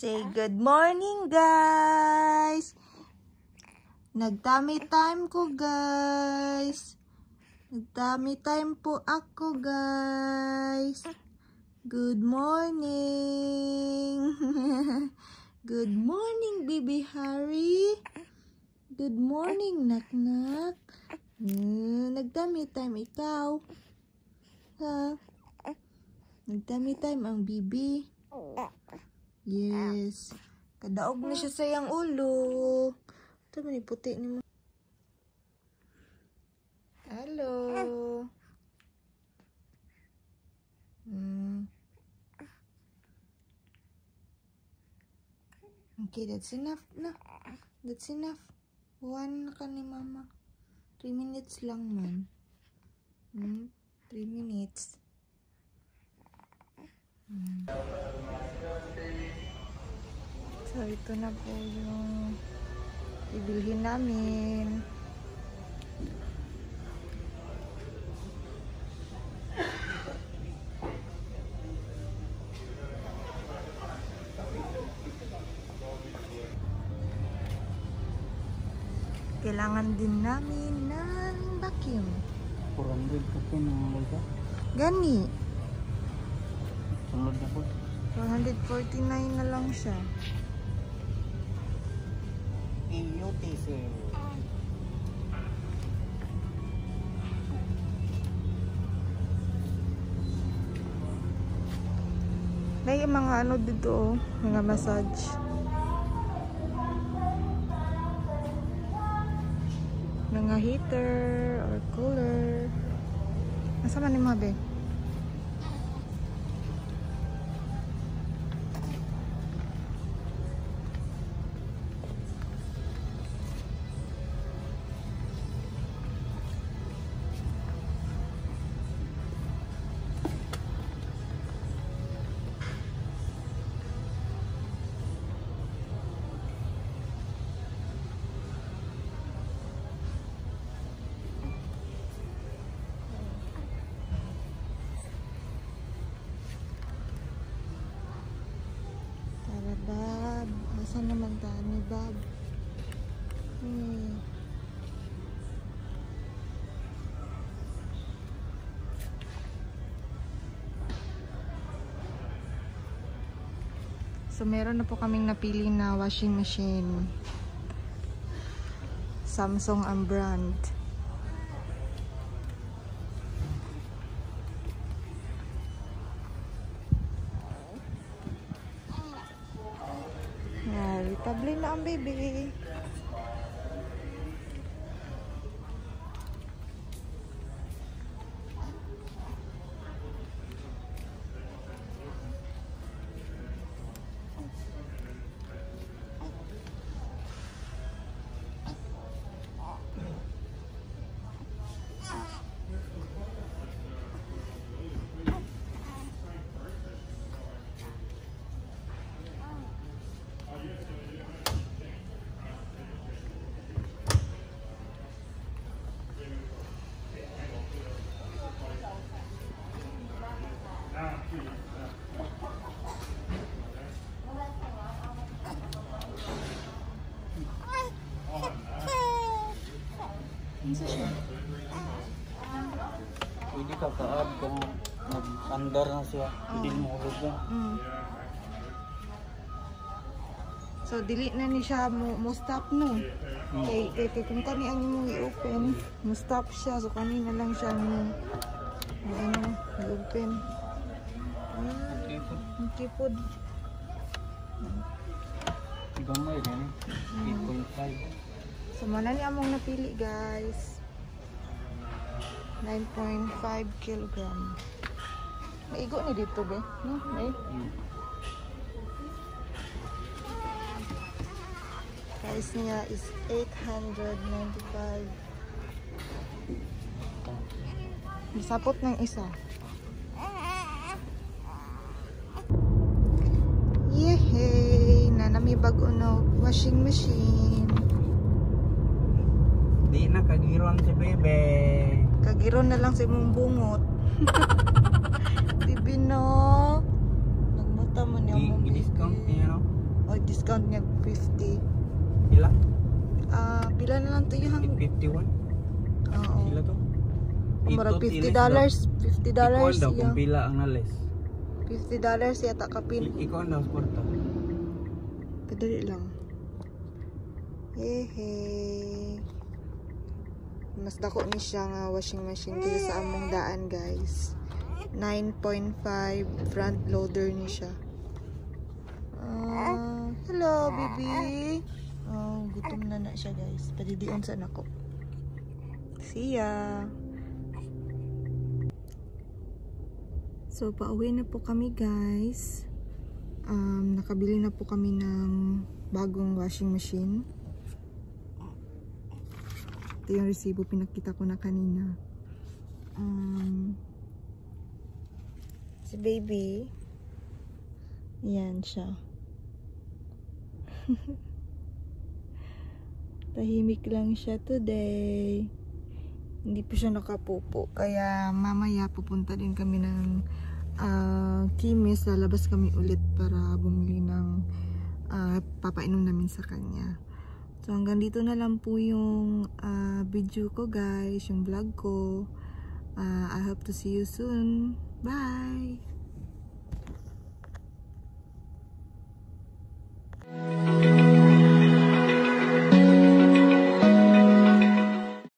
Say good morning, guys! Nagtummy time ko, guys! Nagtummy time po ako, guys! Good morning! good morning, baby Harry! Good morning, nak-nak! Nagtummy time ikaw. Ha? Nagtummy time ang bibi. Yes. Kadaog na siya sa iyang ulo. Ito man puti ni mo. Hello. Mm. Okay, that's enough na. That's enough. One ka ni mama. Three minutes lang man. Hmm? Three minutes. Hmm. So, ito na po yung ibilhin namin. Kailangan din namin ng vacuum. 400 ka pin ang mga Gani. Sunod na po. 449 na lang siya. EUTC. May mga ano dito, mga massage. Mga heater or cooler. Nasa man yung mga? Asan naman tayo ni Bob? Hmm. So, meron na po kaming napili na washing machine. Samsung ang brand. Yari, tabli na ang baby. Nag-andar na siya. Pwede mo hulog na. Mm. So, dili na ni siya mo, mo stop no. Mm. Kay, kay, kay kung kani ang mo i-open, mo stop siya. So, kanina lang siya mo, mo ano, i-open. Ah, po. okay po. Gamay rin. 8.5. So, mana ni among napili guys. 9.5 kilogram. Maigo ni dito be. No? May. Mm. Price niya is 895. Isapot ng isa. Yehey! Nanami bago no washing machine. Di na kagiron si bebe. Kagiron na lang sa imong bungot. No. Nagmata man Di- mong I-discount niya no? discount niya 50. Pila? Ah, pila na lang to yung 51? Oo. Pila to? Murag Itot, 50 ilis dollars, 50 daw. dollars Ikaw daw iya. kung pila ang nalis. 50 dollars yata kapin. Ikaw daw sporta. Kadali lang. Hehe. Mas dako ni siya nga washing machine kaysa sa among daan, guys. 9.5 front loader ni siya. Ah, hello, baby. Oh, gutom na na siya, guys. Padidion sa nako. See ya. So, pauwi na po kami, guys. Um, nakabili na po kami ng bagong washing machine. Ito yung resibo pinakita ko na kanina. Um, si baby. Yan siya. Tahimik lang siya today. Hindi po siya nakapupo. Kaya mamaya pupunta din kami ng ah, Kimis. Lalabas kami ulit para bumili ng ah, papainom namin sa kanya. So hanggang dito na lang po yung ah, video ko guys. Yung vlog ko. Ah, I hope to see you soon. Bye!